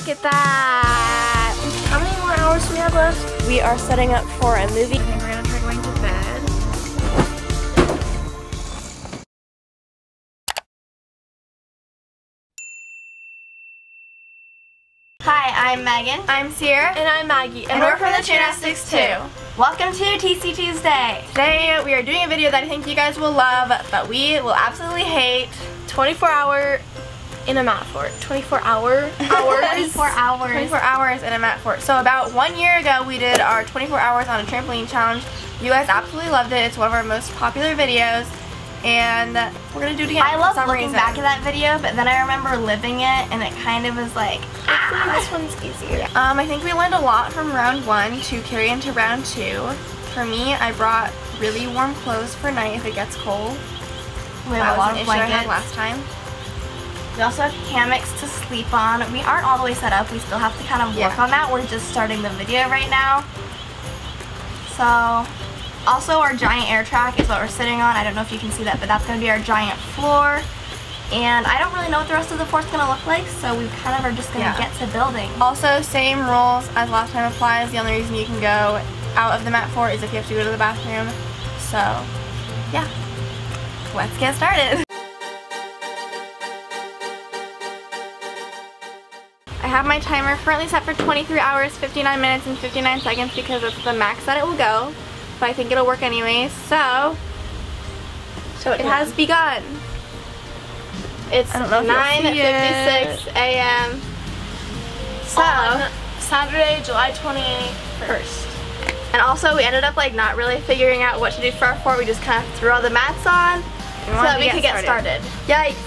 Look at that. How many more hours do we have left? We are setting up for a movie. We're gonna try going to bed. Hi, I'm Megan. I'm Ciera. And I'm Maggie, And we're from the Cheernastics 2. Welcome to TC Tuesday. Today we are doing a video that I think you guys will love, but we will absolutely hate 24 hour in a mat fort. 24 hour hours. 24 hours. 24 hours in a mat fort. So about one year ago we did our 24 hours on a trampoline challenge. You guys absolutely loved it. It's one of our most popular videos. And we're gonna do it again I love looking reason. back at that video, but then I remember living it, and it kind of was like, this one's easier. Um, I think we learned a lot from round one to carry into round two. For me, I brought really warm clothes for night if it gets cold. we have a lot of issue I had blankets. last time. We also have hammocks to sleep on. We aren't all the way set up. We still have to kind of work Yeah. on that. We're just starting the video right now. So, also our giant air track is what we're sitting on. I don't know if you can see that, but that's going to be our giant floor. And I don't really know what the rest of the floor's going to look like, so we kind of are just going to Yeah. get to building. Also, same rules as last time applies. The only reason you can go out of the mat fort is if you have to go to the bathroom. So, yeah. Let's get started. have my timer currently set for 23 hours, 59 minutes, and 59 seconds because that's the max that it will go. But I think it'll work anyways. So, So it has begun. It's I don't know if you'll see 9.56 a.m. So, on Saturday, July 21st. And also we ended up like not really figuring out what to do for our fort. We just kind of threw all the mats on so that we get could get started. Yikes.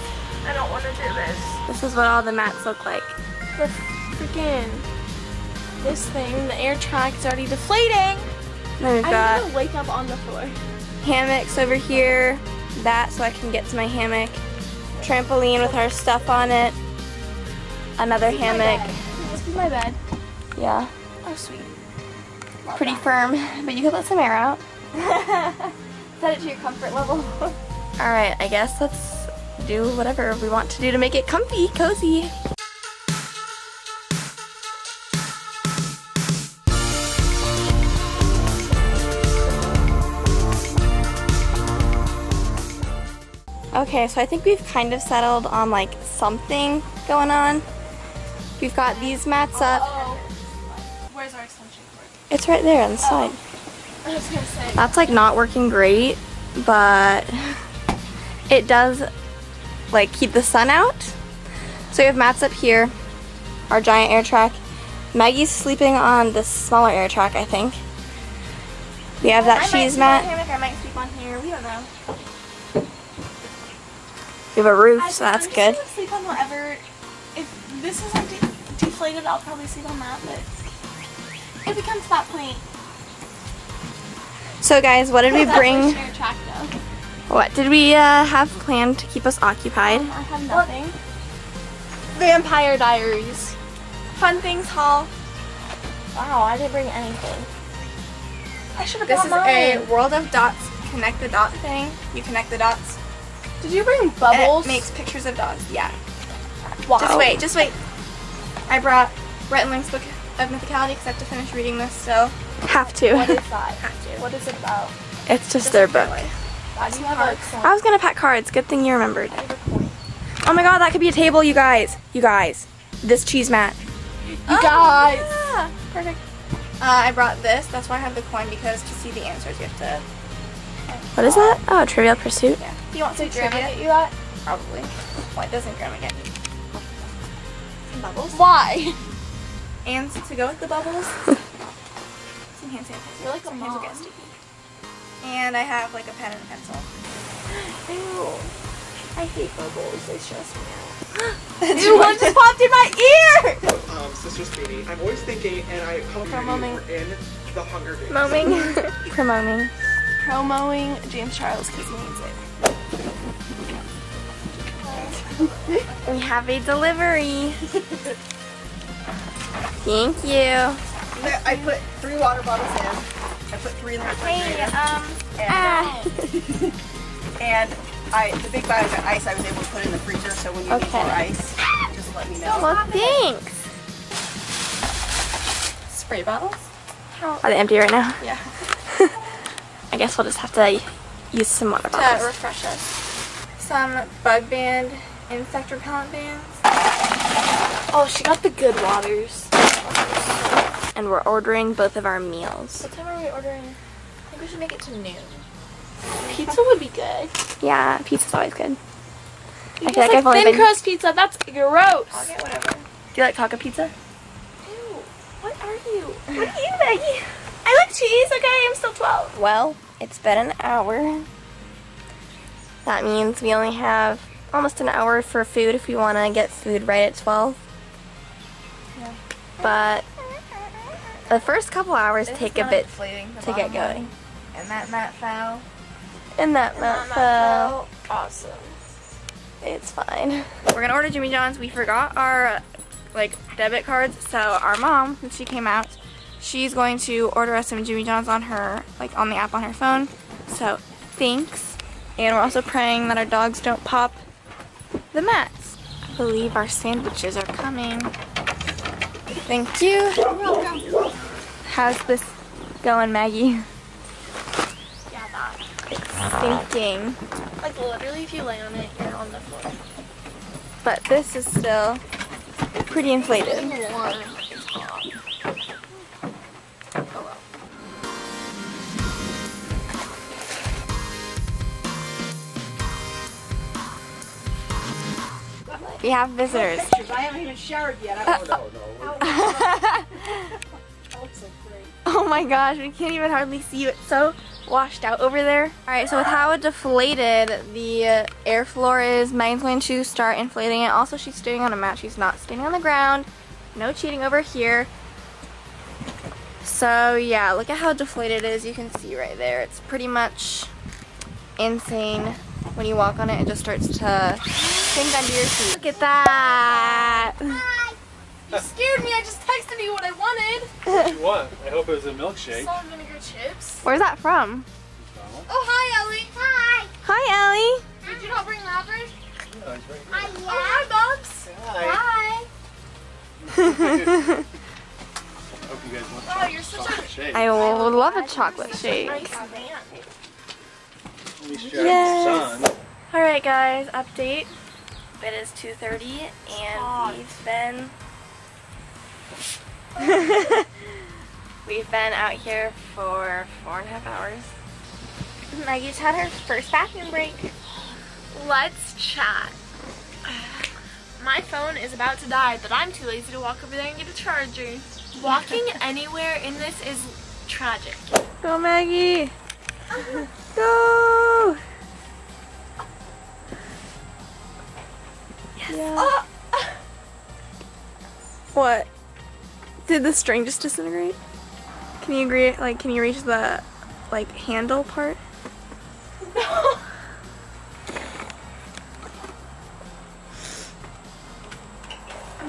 I don't want to do this. This is what all the mats look like. The freaking this thing, the air track is already deflating. I'm gonna wake up on the floor. hammocks over here. That so I can get to my hammock. Trampoline with our stuff on it. Another hammock. This is my bed. Yeah. Oh sweet. Pretty firm, but you could let some air out. Set it to your comfort level. Alright, I guess let's do whatever we want to do to make it comfy, cozy. Okay, so I think we've kind of settled on like something going on. We've got these mats up. Oh. Where's our extension cord? It's right there on the side. Oh. I was gonna say. That's like not working great, but it does like keep the sun out. So we have mats up here, our giant air track. Maggie's sleeping on this smaller air track, I think. We have that cheese mat. I might sleep on here. We don't know. We have a roof, I- so that's I'm good. Just gonna sleep on whatever. If this isn't de- deflated, I'll probably sleep on that. But if it comes to that point, So guys, what did we bring? Track. What did we uh, have planned to keep us occupied? I have nothing. Vampire Diaries. Fun things haul. Wow, I didn't bring anything. I should have This is mine. a World of Dots connect the dot thing. You connect the dots. Did you bring bubbles? It makes pictures of dogs. Yeah. wow. Just wait, just wait. I brought Rhett and Link's book of mythicality because I have to finish reading this, so have to. What is that? have to. What is it about? It's just their book. Why do you have a coin? I was gonna pack cards. Good thing you remembered. Oh my god, that could be a table, you guys. You guys, this cheese mat. You guys. Yeah, perfect. Uh, I brought this. That's why I have the coin because to see the answers, you have to. What is that? Oh, Trivial Pursuit. Yeah. You want some Did Grandma trivia? get you that? Probably. Why doesn't Grandma get me? Some bubbles. Why? And to go with the bubbles, some hand sanitizer. You're like a Some hands will mom. get sticky. And I have like a pen and a pencil. Ew. I hate bubbles. They stress me out. Ew, what- one just popped in my ear! um, Sister Speedy. I'm always thinking, and I come to Promoting. you in the Hunger Games. Moming. Promoting. Promoing James Charles because he needs it. We have a delivery. Thank you. I put three water bottles in. I put three in the refrigerator. um, and, ah. and I, the big bag of ice I was able to put in the freezer, so when you need Okay. more ice, just let me know. Well, thanks. spray bottles? Are they empty right now? Yeah. I guess we'll just have to use some water bottles. To refresh us. Some bug band insect repellent bands. Oh, she got the good waters. And we're ordering both of our meals. What time are we ordering? I think we should make it to noon. Pizza would be good. Yeah, pizza's always good. I It's feel like I've only thin been. crust pizza. That's gross. I'll get whatever. Do you like taco pizza? Ew. What are you? What are you, Maggie? I like cheese. Okay, I'm still 12. Well, it's been an hour. That means we only have almost an hour for food if we want to get food right at 12. But the first couple hours take a bit to get going. And that mat fell. And that not fell. Awesome. It's fine. We're gonna order Jimmy John's. We forgot our like debit cards, so our mom, when she came out, she's going to order us some Jimmy John's on her like on the app on her phone. So thanks. And we're also praying that our dogs don't pop the mats. I believe our sandwiches are coming. Thank you. Welcome. How's this going, Maggie? Yeah, that. Thinking. Like literally, if you lay on it, you're on the floor. But this is still pretty inflated. We have visitors. Pictures. I haven't even showered yet. I don't know. So. Oh my gosh, we can't even hardly see you. It's so washed out over there. Alright, so with how deflated the uh, air floor is, Megan's going to start inflating it. Also, she's standing on a mat. She's not standing on the ground. No cheating over here. So yeah, look at how deflated it is. You can see right there. It's pretty much insane. When you walk on it, it just starts to sink under your feet. Look at that. Hi. You scared me. I just texted you what I wanted. What you want? I hope it was a milkshake. Salt and vinegar chips. Where's that from? Oh, hi, Ellie. Hi. Hi, Ellie. Did you not bring lappers? Yeah, it's right Oh, hi, Bubs. Hi. Ellie. Hope you guys want Wow, you're such a chocolate shake. I would love a chocolate shake. Nice man. At least you Yes. the sun. Alright guys, update. It is 2.30 and we've been... we've been out here for four and a half hours. Maggie's had her first bathroom break. Let's chat. My phone is about to die, but I'm too lazy to walk over there and get a charger. Walking anywhere in this is tragic. Go Maggie! Go! Yes. What? Did the string just disintegrate? Can you agree? Like, can you reach the like handle part? No.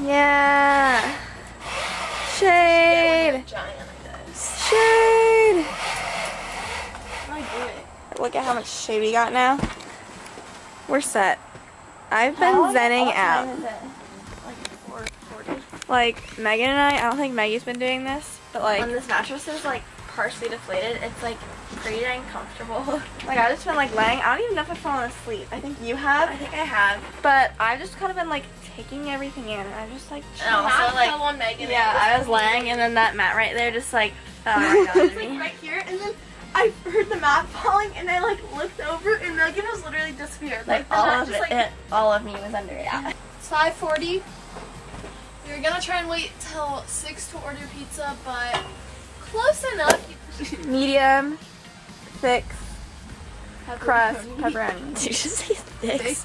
Yeah. Shade. Giant. Shade. I do it. Look at how much shade we got now. We're set. I've been zenning out. Like Like Megan and I, I don't think Maggie's been doing this, but like When this mattress is like partially deflated, it's like pretty dang comfortable. like I've just been like laying. I don't even know if I've fallen asleep. I think you have. I think I have. But I've just kind of been like taking everything in, and I'm just like. And also, like- on Megan. Yeah, I was laying, and then that mat right there just like fell right down to me. right here, and then I heard the mat falling, and I like looked over, and Megan was literally disappeared. Like the all of just, it, like, it, all of me was under it. It's 5:40. We were gonna try and wait till six to order pizza, but close enough. Medium, thick, crust, pepperoni. Did you just say thick?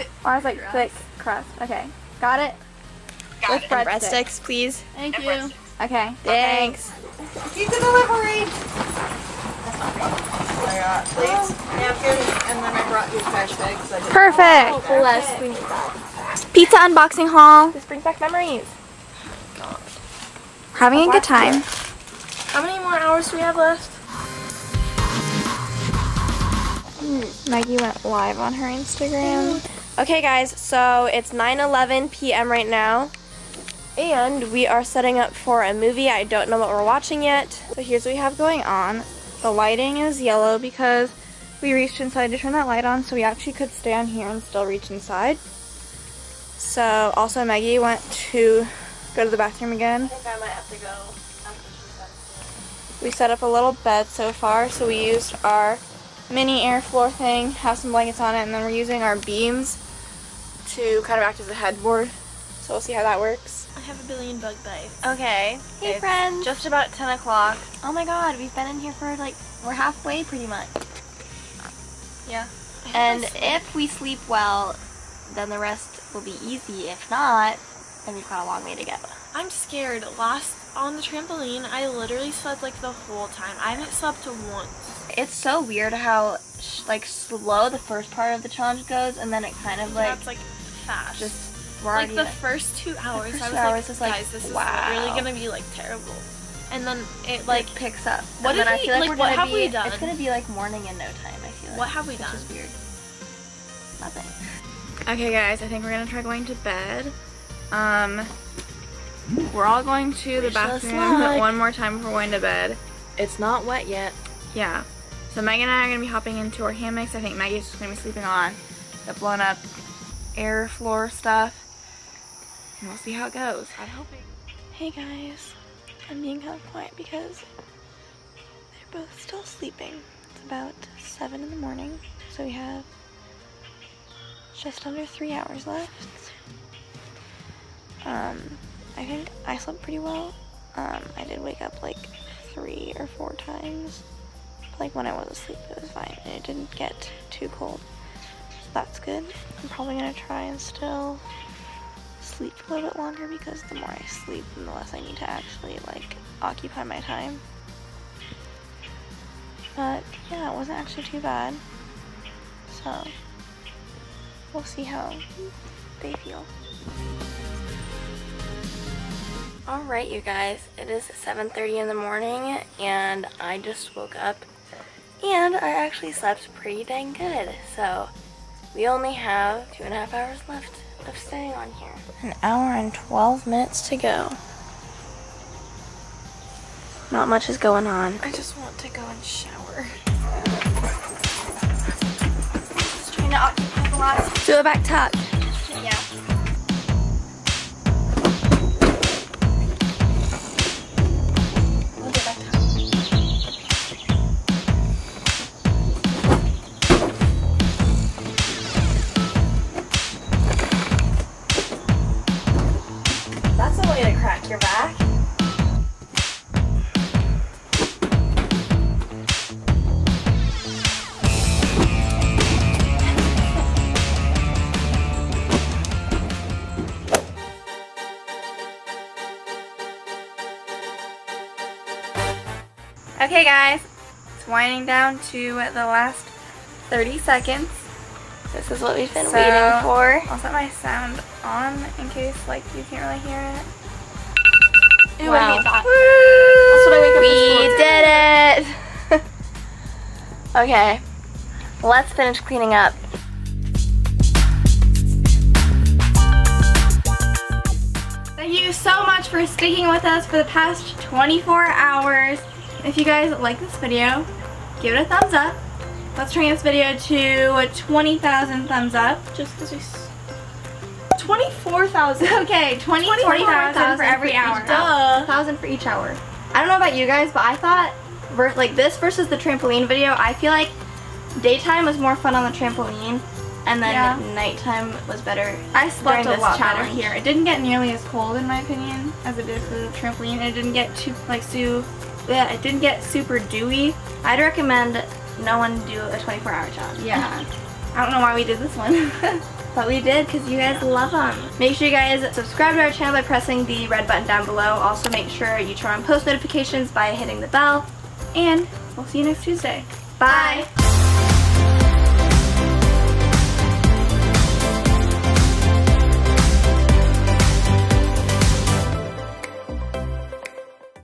Oh, I was like thick crust. Okay, got it. With breadsticks, please. Thank you. Okay, thanks. Pizza delivery. I got plates, napkins, and then I brought you trash bag because I didn't. Perfect. Oh, bless. We need that. Pizza unboxing haul. This brings back memories. We're having a good time. How many more hours do we have left? Hmm, Maggie went live on her Instagram. Okay, guys, so it's 9:11 p.m. right now. And we are setting up for a movie. I don't know what we're watching yet. So here's what we have going on. The lighting is yellow because we reached inside to turn that light on so we actually could stand here and still reach inside. So also Maggie went to go to the bathroom again. I think I might have to go. We set up a little bed so far, so we used our mini air floor thing, have some blankets on it, and then we're using our beams to kind of act as a headboard. So we'll see how that works. I have a billion bug bites. Okay. Hey, it's friends. Just about 10 o'clock. Oh my god, we've been in here for like, we're halfway pretty much. Yeah. And if we sleep well, then the rest will be easy. If not, then we've got a long way to go. I'm scared. Last on the trampoline, I literally slept like the whole time. I haven't slept once. It's so weird how sh- like slow the first part of the challenge goes, and then it kind of like That's like fast. just like the like- first two hours, first I was two like, hours is like, guys, this wow. is really gonna be like terrible. And then it like like, picks up. what and then did I feel like, like, we're what gonna have be, we done? It's gonna be like morning in no time. I feel like. what have we Which done? is weird. Nothing. Okay, guys, I think we're gonna try going to bed. Um, we're all going to the Wish bathroom one more time before going to bed. It's not wet yet. Yeah. So Megan and I are gonna be hopping into our hammocks. I think Maggie's just gonna be sleeping on the blown up air floor stuff. And we'll see how it goes. I'm hoping. Hey guys, I'm being kind of quiet because they're both still sleeping. It's about 7 in the morning, so we have just under 3 hours left. Um, I think I slept pretty well. Um, I did wake up like 3 or 4 times. But, like when I was asleep, it was fine, and it didn't get too cold. So that's good. I'm probably gonna try and still sleep a little bit longer because the more I sleep, the less I need to actually like occupy my time. But yeah, it wasn't actually too bad. So we'll see how they feel. Alright you guys, it is 7.30 in the morning and I just woke up and I actually slept pretty dang good. So we only have two and a half hours left of staying on here. An hour and 12 minutes to go. Not much is going on. I just want to go and shower. Just trying to occupy the last. Do a back tuck. Your back. Okay guys, it's winding down to the last 30 seconds. This is what we've been So- waiting for. I'll set my sound on in case like you can't really hear it. Wow. I hate that. That's what I wake up We did it! okay, let's finish cleaning up. Thank you so much for sticking with us for the past 24 hours. If you guys like this video, give it a thumbs up. Let's turn this video to 20,000 thumbs up. Just because we... 24,000. Okay, 20, 20,000 for every hour. Duh. 1,000 for each hour. I don't know about you guys, but I thought, like this versus the trampoline video, I feel like daytime was more fun on the trampoline, and then Yeah. nighttime was better. I slept a this lot better here. It didn't get nearly as cold in my opinion as it did for the trampoline. It didn't get too like su yeah, it didn't get super dewy. I'd recommend no one do a 24 hour challenge. Yeah. I don't know why we did this one. But we did because you guys love them. Make sure you guys subscribe to our channel by pressing the red button down below. Also make sure you turn on post notifications by hitting the bell. and we'll see you next Tuesday. Bye.